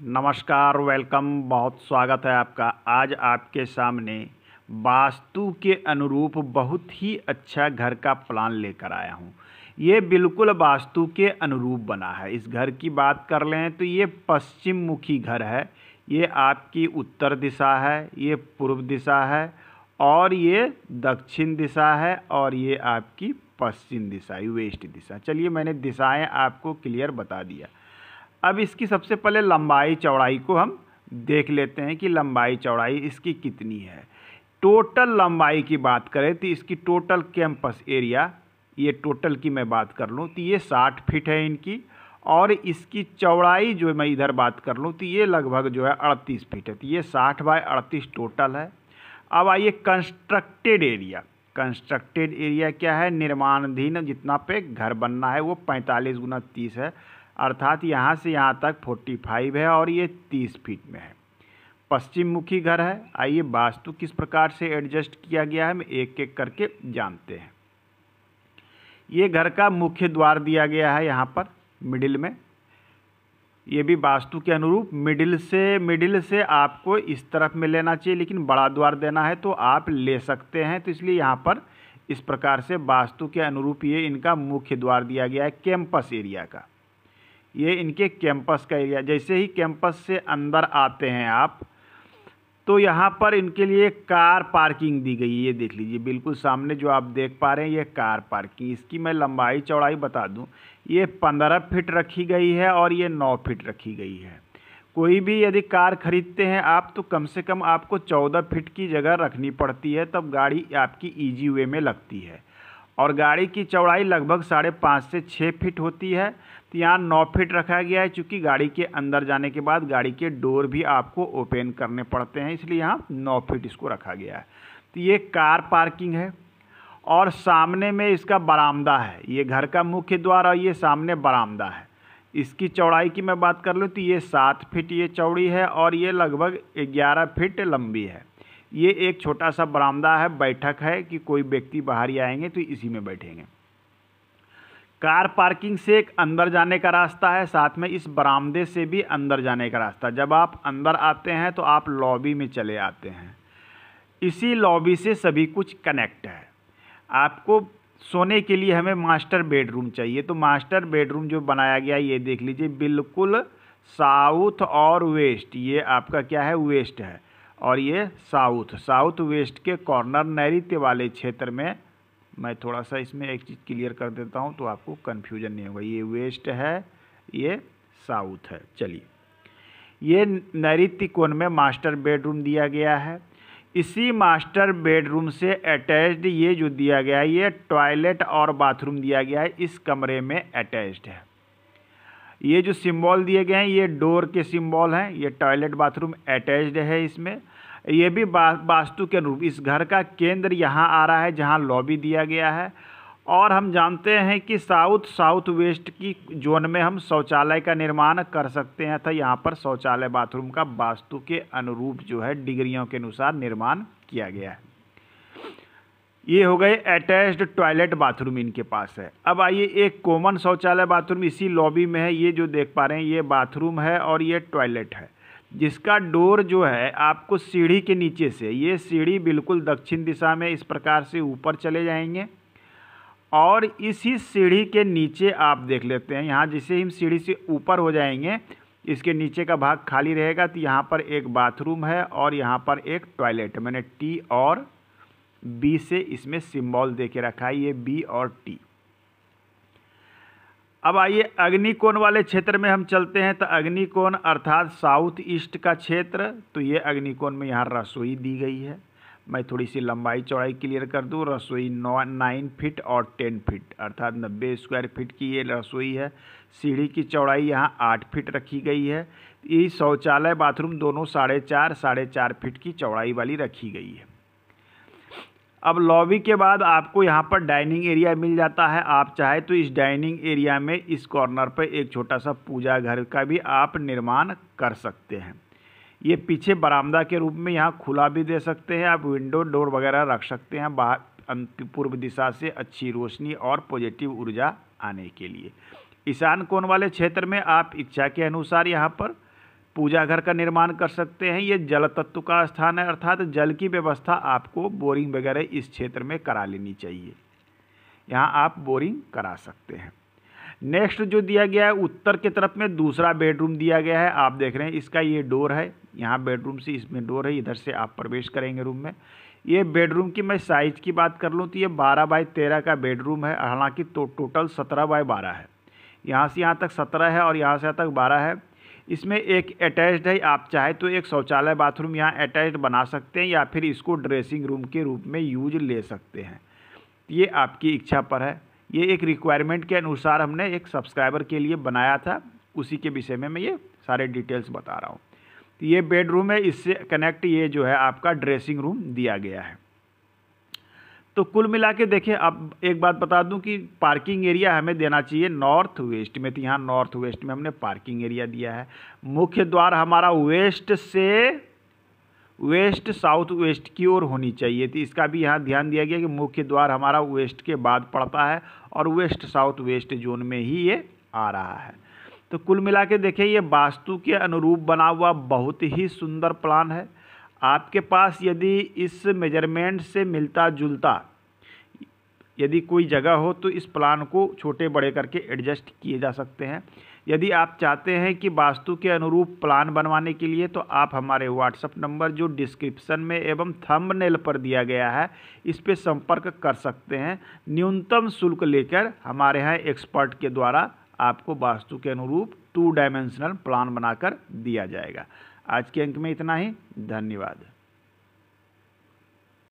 नमस्कार वेलकम बहुत स्वागत है आपका। आज आपके सामने वास्तु के अनुरूप बहुत ही अच्छा घर का प्लान लेकर आया हूँ। ये बिल्कुल वास्तु के अनुरूप बना है। इस घर की बात कर लें तो ये पश्चिम मुखी घर है। ये आपकी उत्तर दिशा है, ये पूर्व दिशा है और ये दक्षिण दिशा है और ये आपकी पश्चिम दिशा वेस्ट दिशा। चलिए मैंने दिशाएँ आपको क्लियर बता दिया। अब इसकी सबसे पहले लंबाई चौड़ाई को हम देख लेते हैं कि लंबाई चौड़ाई इसकी कितनी है। टोटल लंबाई की बात करें तो इसकी टोटल कैंपस एरिया, ये टोटल की मैं बात कर लूँ तो ये साठ फीट है इनकी, और इसकी चौड़ाई जो मैं इधर बात कर लूँ तो ये लगभग जो है अड़तीस फीट है तो ये साठ बाय अड़तीस टोटल है। अब आइए कंस्ट्रक्टेड एरिया। कंस्ट्रक्टेड एरिया क्या है? निर्माणाधीन जितना पे घर बनना है वो पैंतालीस गुना तीस है। अर्थात यहाँ से यहाँ तक फोर्टी फाइव है और ये तीस फीट में है। पश्चिम मुखी घर है। आइए वास्तु किस प्रकार से एडजस्ट किया गया है, हम एक एक करके जानते हैं। ये घर का मुख्य द्वार दिया गया है यहाँ पर मिडिल में। ये भी वास्तु के अनुरूप मिडिल से मिडिल से आपको इस तरफ़ में लेना चाहिए, लेकिन बड़ा द्वार देना है तो आप ले सकते हैं। तो इसलिए यहाँ पर इस प्रकार से वास्तु के अनुरूप ये इनका मुख्य द्वार दिया गया है कैंपस एरिया का। ये इनके कैंपस का एरिया जैसे ही कैंपस से अंदर आते हैं आप तो यहाँ पर इनके लिए कार पार्किंग दी गई है, ये देख लीजिए, बिल्कुल सामने जो आप देख पा रहे हैं, ये कार पार्किंग इसकी मैं लंबाई, चौड़ाई बता दूँ, ये पंद्रह फिट रखी गई है और ये नौ फिट रखी गई है। कोई भी यदि कार खरीदते हैं आप तो कम से कम आपको चौदह फिट की जगह रखनी पड़ती है, तब गाड़ी आपकी ईजी वे में लगती है। और गाड़ी की चौड़ाई लगभग साढ़े पाँच से छः फीट होती है। तो यहाँ नौ फीट रखा गया है, चूँकि गाड़ी के अंदर जाने के बाद गाड़ी के डोर भी आपको ओपन करने पड़ते हैं, इसलिए यहाँ नौ फीट इसको रखा गया है। तो ये कार पार्किंग है और सामने में इसका बरामदा है। ये घर का मुख्य द्वार और ये सामने बरामदा है। इसकी चौड़ाई की मैं बात कर लूँ तो ये सात फीट ये चौड़ी है और ये लगभग ग्यारह फीट लंबी है। ये एक छोटा सा बरामदा है, बैठक है कि कोई व्यक्ति बाहर आएँगे तो इसी में बैठेंगे। कार पार्किंग से एक अंदर जाने का रास्ता है, साथ में इस बरामदे से भी अंदर जाने का रास्ता। जब आप अंदर आते हैं तो आप लॉबी में चले आते हैं। इसी लॉबी से सभी कुछ कनेक्ट है। आपको सोने के लिए हमें मास्टर बेडरूम चाहिए तो मास्टर बेडरूम जो बनाया गया ये देख लीजिए, बिल्कुल साउथ और वेस्ट, ये आपका क्या है, वेस्ट है। और ये साउथ साउथ वेस्ट के कॉर्नर नैत्य वाले क्षेत्र में, मैं थोड़ा सा इसमें एक चीज़ क्लियर कर देता हूँ तो आपको कन्फ्यूज़न नहीं होगा। ये वेस्ट है, ये साउथ है। चलिए। ये नैत्य कोण में मास्टर बेडरूम दिया गया है। इसी मास्टर बेडरूम से अटैच्ड ये जो दिया गया है, ये टॉयलेट और बाथरूम दिया गया है, इस कमरे में अटैच्ड है। ये जो सिंबल दिए गए हैं, ये डोर के सिंबल हैं, ये टॉयलेट बाथरूम अटैच्ड है इसमें। ये भी वास्तु के अनुरूप इस घर का केंद्र यहाँ आ रहा है, जहाँ लॉबी दिया गया है। और हम जानते हैं कि साउथ साउथ वेस्ट की जोन में हम शौचालय का निर्माण कर सकते हैं था यहाँ पर शौचालय बाथरूम का वास्तु के अनुरूप जो है, डिग्रियों के अनुसार निर्माण किया गया है। ये हो गए अटैच्ड टॉयलेट बाथरूम इनके पास है। अब आइए एक कॉमन शौचालय बाथरूम इसी लॉबी में है, ये जो देख पा रहे हैं, ये बाथरूम है और ये टॉयलेट है। जिसका डोर जो है, आपको सीढ़ी के नीचे से, ये सीढ़ी बिल्कुल दक्षिण दिशा में इस प्रकार से ऊपर चले जाएँगे। और इसी सीढ़ी के नीचे आप देख लेते हैं, यहाँ जिसे हम सीढ़ी से ऊपर हो जाएँगे, इसके नीचे का भाग खाली रहेगा तो यहाँ पर एक बाथरूम है और यहाँ पर एक टॉयलेट मैंने टी और बी से इसमें सिंबल दे के रखा है, ये बी और टी अब आइए अग्निकोण वाले क्षेत्र में हम चलते हैं तो अग्निकोण अर्थात साउथ ईस्ट का क्षेत्र तो ये अग्निकोण में यहाँ रसोई दी गई है। मैं थोड़ी सी लंबाई चौड़ाई क्लियर कर दूँ, रसोई नौ नाइन फीट और टेन फीट अर्थात नब्बे स्क्वायर फीट की ये रसोई है। सीढ़ी की चौड़ाई यहाँ आठ फीट रखी गई है। ये शौचालय बाथरूम दोनों साढ़े चार साढ़े चार फीट की चौड़ाई वाली रखी गई है। अब लॉबी के बाद आपको यहाँ पर डाइनिंग एरिया मिल जाता है। आप चाहे तो इस डाइनिंग एरिया में, इस कॉर्नर पर एक छोटा सा पूजा घर का भी आप निर्माण कर सकते हैं। ये पीछे बरामदा के रूप में यहाँ खुला भी दे सकते हैं। आप विंडो डोर वगैरह रख सकते हैं बाहर पूर्व दिशा से अच्छी रोशनी और पॉजिटिव ऊर्जा आने के लिए। ईशान कोण वाले क्षेत्र में आप इच्छा के अनुसार यहाँ पर पूजा घर का निर्माण कर सकते हैं। ये जल तत्व का स्थान है, अर्थात जल की व्यवस्था आपको बोरिंग वगैरह इस क्षेत्र में करा लेनी चाहिए। यहाँ आप बोरिंग करा सकते हैं। नेक्स्ट जो दिया गया है, उत्तर की तरफ़ में दूसरा बेडरूम दिया गया है। आप देख रहे हैं, इसका ये डोर है। यहाँ बेडरूम से इसमें डोर है, इधर से आप प्रवेश करेंगे रूम में। ये बेडरूम की मैं साइज़ की बात कर लूँ तो ये बारह बाई तेरह का बेडरूम है, हालाँकि तो टोटल सत्रह बाई बारह है। यहाँ से यहाँ तक सत्रह है और यहाँ से यहाँ तक बारह है। इसमें एक अटैच्ड है, आप चाहे तो एक शौचालय बाथरूम यहाँ अटैच्ड बना सकते हैं या फिर इसको ड्रेसिंग रूम के रूप में यूज़ ले सकते हैं। ये आपकी इच्छा पर है। ये एक रिक्वायरमेंट के अनुसार हमने एक सब्सक्राइबर के लिए बनाया था। उसी के विषय में मैं ये सारे डिटेल्स बता रहा हूँ। तो ये बेडरूम है, इससे कनेक्ट ये जो है आपका ड्रेसिंग रूम दिया गया है। तो कुल मिला के देखिए अब एक बात बता दूँ कि पार्किंग एरिया हमें देना चाहिए नॉर्थ वेस्ट में। तो यहाँ नॉर्थ वेस्ट में हमने पार्किंग एरिया दिया है। मुख्य द्वार हमारा वेस्ट से वेस्ट साउथ वेस्ट की ओर होनी चाहिए थी। इसका भी यहाँ ध्यान दिया गया कि मुख्य द्वार हमारा वेस्ट के बाद पड़ता है और वेस्ट साउथ वेस्ट जोन में ही ये आ रहा है। तो कुल मिला के देखें, ये वास्तु के अनुरूप बना हुआ बहुत ही सुंदर प्लान है। आपके पास यदि इस मेज़रमेंट से मिलता जुलता यदि कोई जगह हो तो इस प्लान को छोटे बड़े करके एडजस्ट किए जा सकते हैं। यदि आप चाहते हैं कि वास्तु के अनुरूप प्लान बनवाने के लिए तो आप हमारे व्हाट्सअप नंबर जो डिस्क्रिप्शन में एवं थंबनेल पर दिया गया है, इस पर संपर्क कर सकते हैं। न्यूनतम शुल्क लेकर हमारे यहाँ एक्सपर्ट के द्वारा आपको वास्तु के अनुरूप टू डायमेंशनल प्लान बनाकर दिया जाएगा। आज के अंक में इतना ही। धन्यवाद।